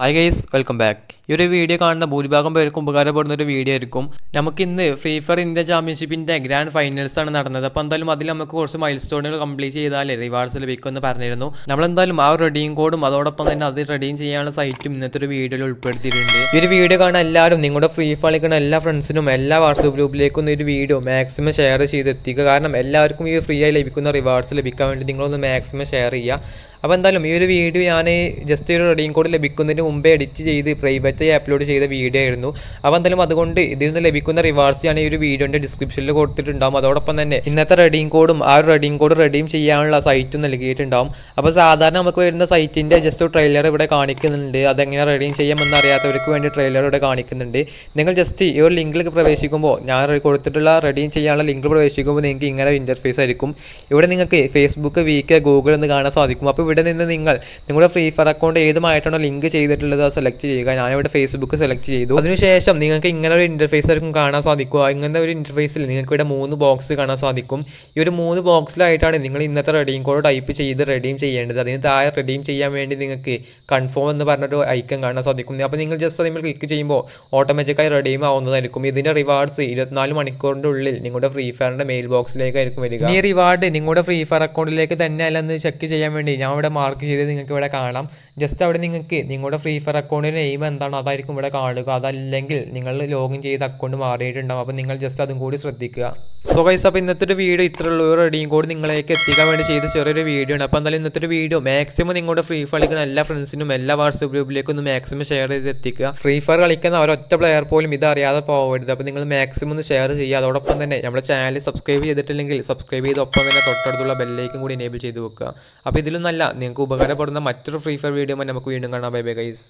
Hi guys welcome back ഈ ഒരു video കാണുന്ന ഭൂരിഭാഗം പേർക്കും ഉപകാരപ്പെടുന്ന ഒരു വീഡിയോ ആയിരിക്കും. നമുക്ക് ഇന്ന് ഫ്രീ ഫയർ ഇന്ത്യ ചാമ്പ്യൻഷിപ്പിന്റെ ഗ്രാൻഡ് ഫൈനൽസ് ആണ് നടന്നത്. അപ്പോൾ എന്തായാലും അതിൽ നമുക്ക് കുറച്ച് മൈൽ സ്റ്റോണുകൾ കംപ്ലീറ്റ് ചെയ്താൽ റിവാർഡ്സ് ലഭിക്കുമെന്ന് പറഞ്ഞിരുന്നു. നമ്മളെന്തായാലും ആ റെഡിയും കോഡും അതോടൊപ്പം തന്നെ അത് റെഡിയും ചെയ്യാനുള്ള സൈറ്റും ഇന്നത്തെ ഒരു വീഡിയോയിൽ ഉൾപ്പെടുത്തിയിട്ടുണ്ട്. ഈ ഒരു വീഡിയോ കാണാൻ എല്ലാവരും നിങ്ങളുടെ ഫ്രീ ഫയർ കളിക്കുന്ന എല്ലാ ഫ്രണ്ട്സിനും എല്ലാ വാട്സപ്പ് ഗ്രൂപ്പിലേക്കും ഈ ഒരു വീഡിയോ മാക്സിമം ഷെയർ ചെയ്തെത്തിക്കുക കാരണം എല്ലാവർക്കും ഈ ഫ്രീ ആയി ലഭിക്കുന്ന റിവാർഡ്സ് ലഭിക്കാൻ വേണ്ടി നിങ്ങളൊന്ന് മാക്സിമം ഷെയർ ചെയ്യുക. അപ്പോൾ എന്തായാലും ഈ ഒരു വീഡിയോ ഞാൻ ജസ്റ്റ് ഒരു റെഡിയും കോഡ് ലഭിക്കുന്നതിന് മുമ്പേ എഡിറ്റ് ചെയ്ത് പ്രൈവറ്റായി അപ്ലോഡ് ചെയ്ത വീഡിയോ ആയിരുന്നു. അപ്പോൾ എന്തായാലും അതുകൊണ്ട് ഇതിൽ നിന്ന് ലഭിക്കുന്ന റിവാർഡ്സ് ഞാൻ ഈ ഒരു വീഡിയോന്റെ ഡിസ്ക്രിപ്ഷനിൽ കൊടുത്തിട്ടുണ്ടാകും അതോടൊപ്പം തന്നെ ഇന്നത്തെ റെഡിയും കോഡും ആ റെഡിയും കോഡ് റെഡീം ചെയ്യാനുള്ള സൈറ്റും നൽകിയിട്ടുണ്ടാകും അപ്പോൾ സാധാരണ നമുക്ക് വരുന്ന സൈറ്റിന്റെ ജസ്റ്റ് ഒരു ട്രെയിലർ ഇവിടെ കാണിക്കുന്നുണ്ട്. അതെങ്ങനെ റെഡീം ചെയ്യാമെന്ന് അറിയാത്തവർക്ക് വേണ്ടി ട്രെയിലർ ഇവിടെ കാണിക്കുന്നുണ്ട്. നിങ്ങൾ ജസ്റ്റ് ഈ ഒരു ലിങ്കിലേക്ക് പ്രവേശിക്കുമ്പോൾ ഞാൻ കൊടുത്തിട്ടുള്ള റെഡീം ചെയ്യാനുള്ള ലിങ്കിൽ പ്രവേശിക്കുമ്പോൾ നിങ്ങൾക്ക് ഇങ്ങനെ ഇന്റർഫേസ് ആയിരിക്കും. ഇവിടെ നിങ്ങൾക്ക് ഫേസ്ബുക്ക് വീക്ക് ഗൂഗിൾ എന്ന് കാണാൻ സാധിക്കും. അപ്പോൾ ഇവിടെ നിന്ന് നിങ്ങൾ നിങ്ങളുടെ ഫ്രീ ഫയർ അക്കൗണ്ട് ഏതുമായിട്ടാണോ ലിങ്ക് ചെയ്തിട്ടുള്ളത് അത് സെലക്ട് ചെയ്യുക. ഞാനിവിടെ ഫേസ്ബുക്ക് സെലക്ട് ചെയ്തു. അതിനുശേഷം നിങ്ങൾക്ക് ഇങ്ങനെ ഒരു ഇന്റർഫേസ് ആയിരിക്കും കാണാൻ സാധിക്കുക. ഇങ്ങനത്തെ ഒരു ഇന്റർഫേസിൽ നിങ്ങൾക്ക് ഇവിടെ മൂന്ന് ബോക്സ് കാണാൻ സാധിക്കും. ഈ ഒരു മൂന്ന് ബോക്സിലായിട്ടാണ് നിങ്ങൾ ഇന്നത്തെ റെഡീം കോഡ് ടൈപ്പ് ചെയ്ത് റെഡീം ചെയ്യേണ്ടത്. അതിന് താഴെ റെഡീം ചെയ്യാൻ വേണ്ടി നിങ്ങൾക്ക് കൺഫേം എന്ന് പറഞ്ഞൊരു ഐക്കൺ കാണാൻ സാധിക്കും. അപ്പോൾ നിങ്ങൾ ജസ്റ്റ് അതിൽ ക്ലിക്ക് ചെയ്യുമ്പോൾ ഓട്ടോമാറ്റിക്കായി റെഡീം ആവുന്നതായിരിക്കും. ഇതിന്റെ റിവാർഡ്സ് ഇരുപത്തിനാല് മണിക്കൂറിന്റെ ഉള്ളിൽ നിങ്ങളുടെ ഫ്രീ ഫയറിന്റെ മെയിൽ ബോക്സിലേക്കായിരിക്കും വരിക. ഈ റിവാർഡ് നിങ്ങളുടെ ഫ്രീ ഫയർ അക്കൗണ്ടിലേക്ക് തന്നെ അല്ലെന്ന് ചെക്ക് ചെയ്യാൻ വേണ്ടി ഞാൻ ഇവിടെ മാർക്ക് ചെയ്ത് നിങ്ങൾക്ക് ഇവിടെ കാണാം. ജസ്റ്റ് അവിടെ നിങ്ങൾക്ക് നിങ്ങളുടെ ഫ്രീ ഫയർ അക്കൗണ്ടിന്റെ നെയിം എന്താണോ അതായിരിക്കും ഇവിടെ കാണുക. അതല്ലെങ്കിൽ നിങ്ങൾ ലോഗിൻ ചെയ്ത അക്കൗണ്ട് മാറിയിട്ടുണ്ടാവും. അപ്പോൾ നിങ്ങൾ ജസ്റ്റ് അതും കൂടി ശ്രദ്ധിക്കുക. സോ ഗൈസ് അപ്പോൾ ഇന്നത്തെ ഒരു വീഡിയോ ഇത്രയുള്ള ഒരു റെഡിയും കൂടി നിങ്ങളേക്ക് എത്തിക്കാൻ വേണ്ടി ചെയ്ത ചെറിയൊരു വീഡിയോ ആണ്. അപ്പോൾ എന്തായാലും ഇന്നത്തെ ഒരു വീഡിയോ മാക്സിമം നിങ്ങളുടെ ഫ്രീ ഫയർ കളിക്കുന്ന എല്ലാ ഫ്രണ്ട്സിനും എല്ലാ വാട്സപ്പ് ഗ്രൂപ്പിലേക്കും ഒന്ന് മാക്സിമം ഷെയർ ചെയ്ത് എത്തിക്കുക. ഫ്രീ ഫയർ കളിക്കുന്ന ഒരൊറ്റ പ്ലെയർ പോലും ഇത് അറിയാതെ പോകരുത് അപ്പോൾ നിങ്ങൾ മാക്സിമം ഒന്ന് ഷെയർ ചെയ്യുക. അതോടൊപ്പം തന്നെ നമ്മുടെ ചാനൽ സബ്സ്ക്രൈബ് ചെയ്തിട്ടില്ലെങ്കിൽ സബ്സ്ക്രൈബ് ചെയ്ത് ഒപ്പം തന്നെ തൊട്ടടുത്തുള്ള ബെല്ലേക്കും കൂടി എനേബിൾ ചെയ്ത് വെക്കുക. അപ്പോൾ ഇതിലും നല്ല നിങ്ങൾക്ക് ഉപകാരപ്പെടുന്ന മറ്റൊരു ഫ്രീ ഫയർ വീഡിയോ നമുക്ക് വീണ്ടും കാണാം. Bye bye guys